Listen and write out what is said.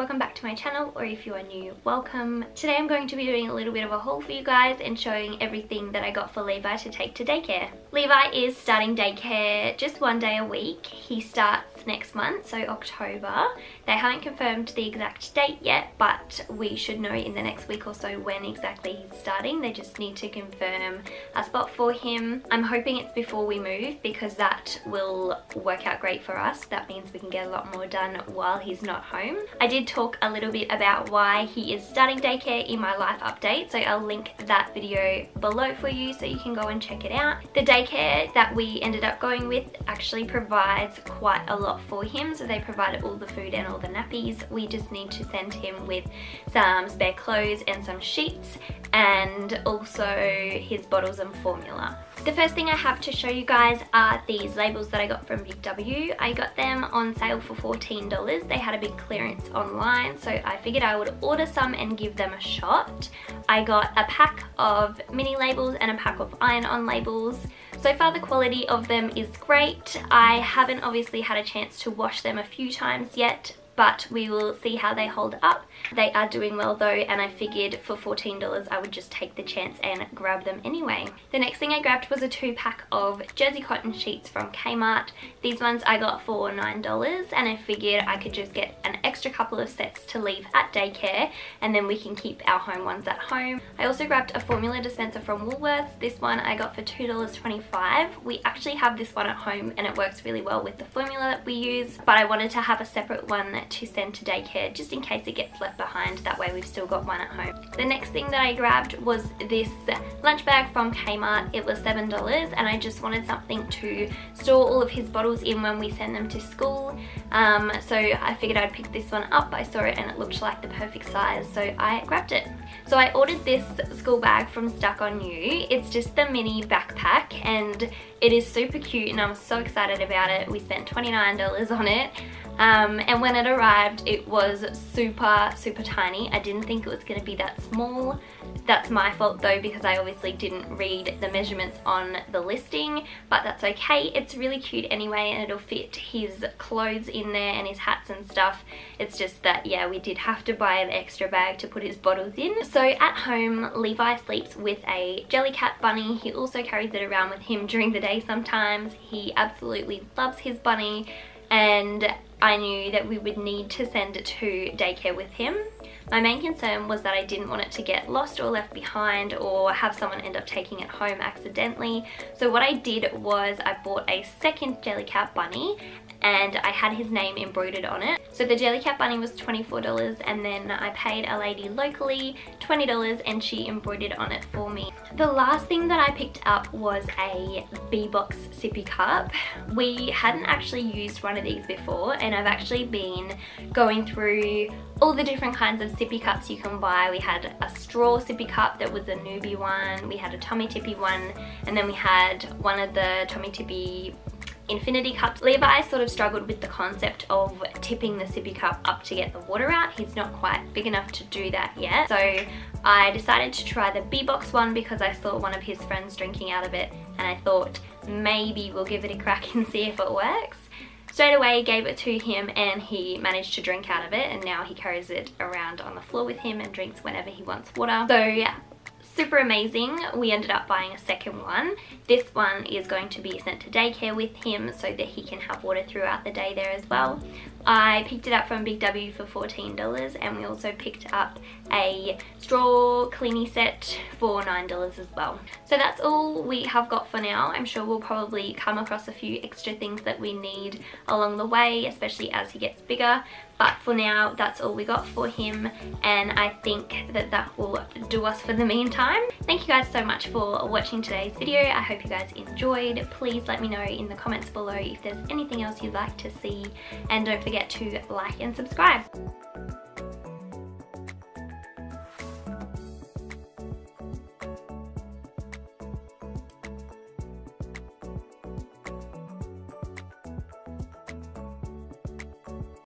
Welcome back to my channel, or if you are new, welcome. Today I'm going to be doing a little bit of a haul for you guys and showing everything that I got for Levi to take to daycare. Levi is starting daycare just one day a week. He starts next month, so October. They haven't confirmed the exact date yet, but we should know in the next week or so when exactly he's starting. They just need to confirm a spot for him. I'm hoping it's before we move because that will work out great for us. That means we can get a lot more done while he's not home. I did talk a little bit about why he is starting daycare in my life update, so I'll link that video below for you so you can go and check it out. The daycare that we ended up going with actually provides quite a lot for him, so they provided all the food and all the nappies. We just need to send him with some spare clothes and some sheets and also his bottles and formula. The first thing I have to show you guys are these labels that I got from Big W. I got them on sale for $14. They had a big clearance online so I figured I would order some and give them a shot. I got a pack of mini labels and a pack of iron-on labels. So far the quality of them is great. I haven't obviously had a chance to wash them a few times yet but we will see how they hold up. They are doing well though and I figured for $14 I would just take the chance and grab them anyway. The next thing I grabbed was a two pack of jersey cotton sheets from Kmart. These ones I got for $9 and I figured I could just get an extra couple of sets to leave at daycare and then we can keep our home ones at home. I also grabbed a formula dispenser from Woolworths. This one I got for $2.25. We actually have this one at home and it works really well with the formula that we use but I wanted to have a separate one to send to daycare just in case it gets left behind. That way we've still got one at home. The next thing that I grabbed was this lunch bag from Kmart. It was $7 and I just wanted something to store all of his bottles in when we send them to school. Um, so I figured I'd pick this one up. I saw it and it looked like the perfect size so I grabbed it. So I ordered this school bag from Stuck On You. It's just the mini backpack and it is super cute and I'm so excited about it. We spent $29 on it um, and when it arrived, it was super, super tiny. I didn't think it was gonna be that small. That's my fault though because I obviously didn't read the measurements on the listing, but that's okay. It's really cute anyway and it'll fit his clothes in there and his hats and stuff. It's just that, yeah, we did have to buy an extra bag to put his bottles in. So at home, Levi sleeps with a Jellycat bunny. He also carries it around with him during the day sometimes. He absolutely loves his bunny and I knew that we would need to send it to daycare with him. My main concern was that I didn't want it to get lost or left behind or have someone end up taking it home accidentally. So what I did was I bought a second Jellycat bunny and I had his name embroidered on it. So the Jellycat bunny was $24 and then I paid a lady locally $20 and she embroidered on it for me. The last thing that I picked up was a b.box sippy cup. We hadn't actually used one of these before and I've actually been going through all the different kinds of sippy cups you can buy. We had a straw sippy cup that was a Nuby one, we had a Tommee Tippee one, and then we had one of the Tommee Tippee infinity cups. Levi sort of struggled with the concept of tipping the sippy cup up to get the water out. He's not quite big enough to do that yet. So I decided to try the b.box one because I saw one of his friends drinking out of it and I thought maybe we'll give it a crack and see if it works. Straight away gave it to him and he managed to drink out of it and now he carries it around on the floor with him and drinks whenever he wants water. So yeah, super amazing. We ended up buying a second one. This one is going to be sent to daycare with him so that he can have water throughout the day there as well. I picked it up from Big W for $14 and we also picked up a straw cleaning set for $9 as well. So that's all we have got for now. I'm sure we'll probably come across a few extra things that we need along the way, especially as he gets bigger. But for now, that's all we got for him and I think that that will do us for the meantime. Thank you guys so much for watching today's video. I hope you guys enjoyed. Please let me know in the comments below if there's anything else you'd like to see and don't forget to like and subscribe.